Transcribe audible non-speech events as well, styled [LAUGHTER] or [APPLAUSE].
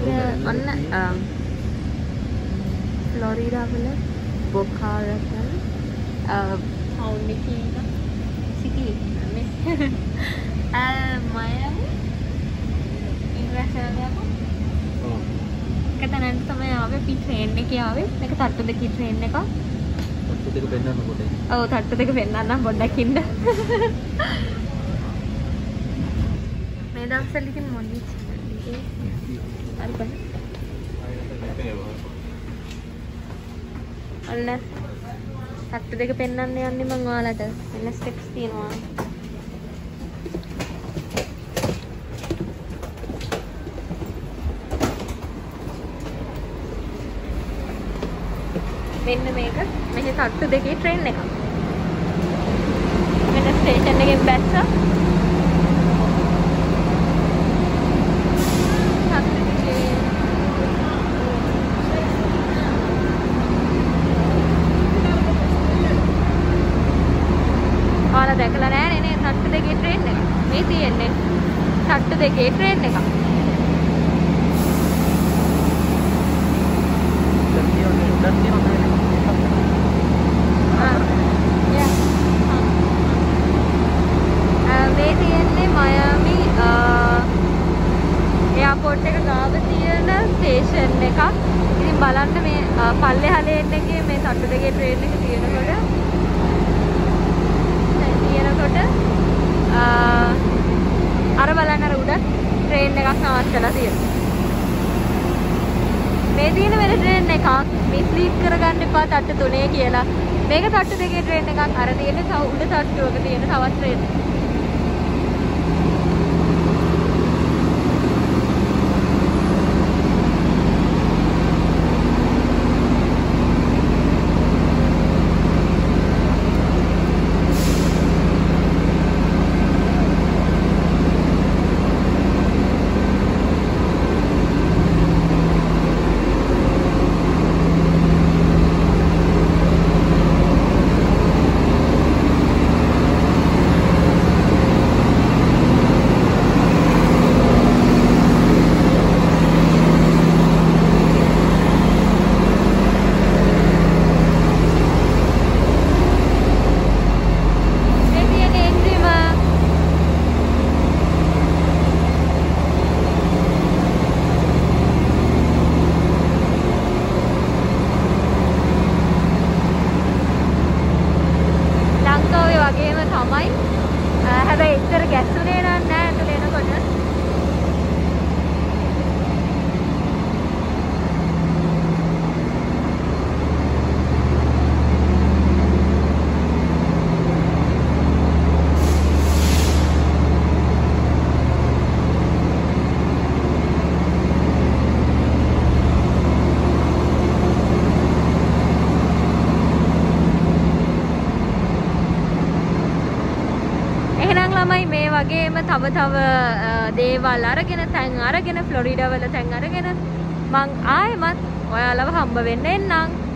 ඔන්න ෆ්ලොරිඩා වල බොකා රැකන් සවුන්ඩ් එකේ ඉඳන් සිටි මේ මයම එක තැනට තමයි ආවේ. අපි ට්‍රේන් එකේ ආවේ. මේක තට්ටු දෙකේ ට්‍රේන් එක තට්ටු දෙක පෙන්වන්න කොට ඔව් තට්ටු දෙක පෙන්නන්නම් පොඩ්ඩක් ඉන්න. [LAUGHS] මේ දවස්වල ඉතින් මොන්නේ හරි බං ඔන්න තට්ටු දෙක පෙන්වන්න යන්නේ මම ඔයාලට. මෙන්න ස්ටෙප්ස් තියෙනවා. මෙන්න මේක. මෙහි තට්ටු දෙකේ ට්‍රේන් එකක්. මෙන්න ස්ටේෂන් එකෙන් බැස්සා තට්ටු දෙකේ ඔයාලා දැකලා නැහැ නේ තට්ටු දෙකේ ට්‍රේන් එක. මේ තියෙන්නේ තට්ටු දෙකේ ට්‍රේන් එකක්. මේ තියෙන්නේ මයාමි එයාපෝට් එක ගාව තියෙන ස්ටේෂන් එකක්. ඉතින් බලන්න මේ පල්ලෙහා ලේන් එකේ මේ තට්ටු දෙකේ ට්‍රේන් එක තියෙනකොට දැන් තියෙනකොට අර බලන්න අර උඩ ට්‍රේන් එකක් නවත්තලා තියෙනවා. මේ තියෙන වෙන ට්‍රේන් එකක් මිස්ලීඩ් කරගන්න එපා තට්ටු තුනේ කියලා. මේක තට්ටු දෙකේ ට්‍රේන් එකක් අර තියෙන්නේ තව උඩ තට්ටුවක තියෙන තවත් ට්‍රේන් එකක්. එහෙනම් ළමයි මේ වගේම තව තව අ, දේවල් අරගෙන තැන් අරගෙන ෆ්ලොරිඩා වල තැන් අරගෙන මං ආයෙමත් ඔයාලව හම්බ වෙන්න එන්නම්.